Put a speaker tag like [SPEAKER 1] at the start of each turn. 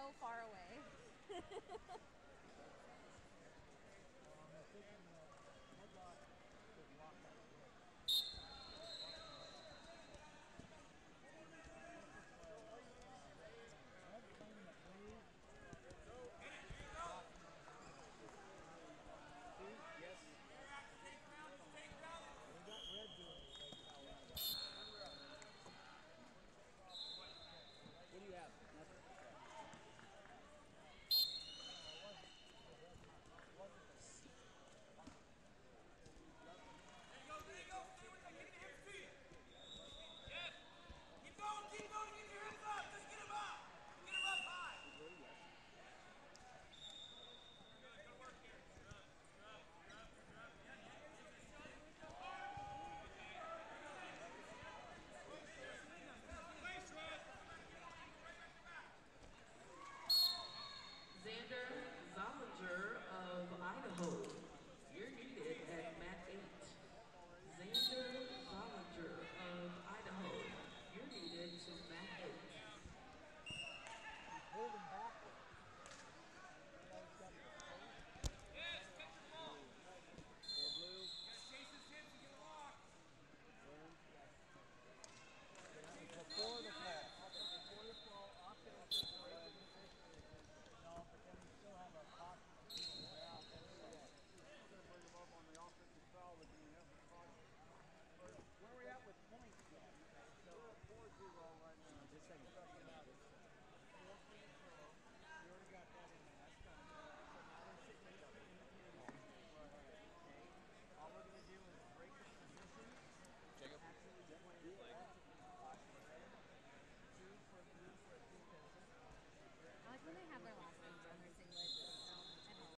[SPEAKER 1] so far away.